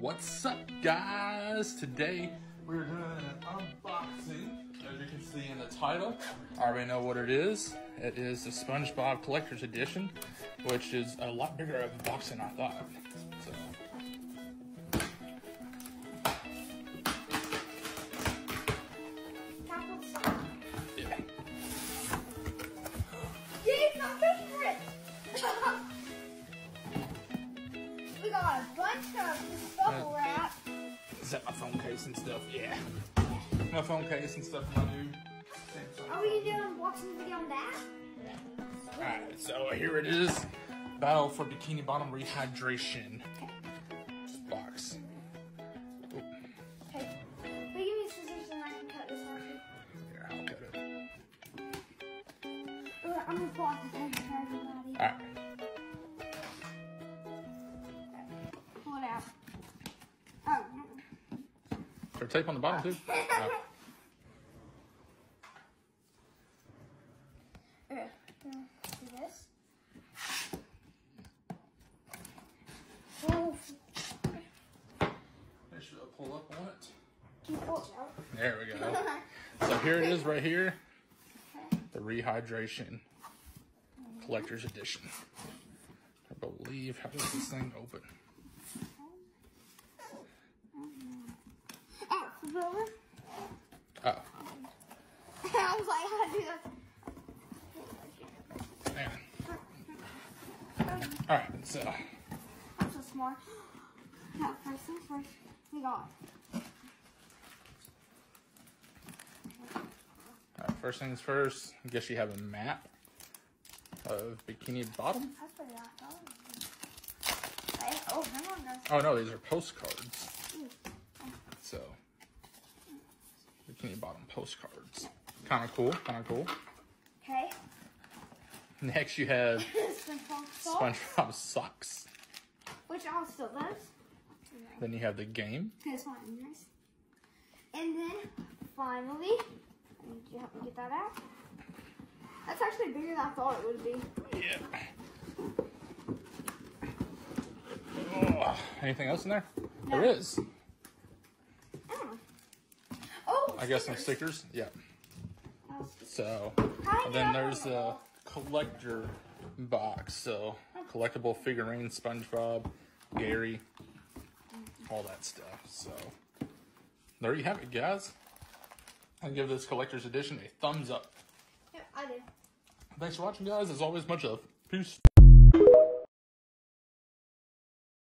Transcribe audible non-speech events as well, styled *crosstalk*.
What's up, guys? Today we're doing an unboxing. As you can see in the title, I already know what it is. It is the SpongeBob Collector's Edition, which is a lot bigger of a box than I thought. Got a bunch of bubble wrap. Is that my phone case and stuff? Yeah. My phone case and stuff, my Samsung. Are we doing an unboxing video on that? Alright, so here it is. Battle for Bikini Bottom Rehydration box. Okay. Will you give me scissors and I can cut this off? here, I'll cut it. I'm gonna pull out the thing for everybody. Alright, there tape on the bottom too? Oh. Okay. Do this. Make sure I pull up on it. can you pull it out? There we go. So here it is right here. The Rehydration Collector's Edition. I believe, how does this thing open? Oh, flip it over. Oh, I was like, how do you man. Alright, so I'm so smart. No, first things first. We got first things first, I guess you have a map of Bikini Bottom. That's pretty awesome. Hey, oh, hang on. Oh no, these are postcards. Ooh. So, Bikini Bottom postcards. Kind of cool, kind of cool. Okay. Next, you have *laughs* SpongeBob salt, SpongeBob socks. which I'll still those. Then you have the game. Because one nice. And then finally, and you help me get that out. That's actually bigger than I thought it would be. Yeah. Oh, anything else in there? There is. Oh. Oh. I guess some stickers. Yeah. So, then there's a collector box. So, collectible figurine, SpongeBob, Gary, all that stuff. So, there you have it, guys. I give this collector's edition a thumbs up. Yeah, I did. Thanks for watching, guys. As always, much love. Peace.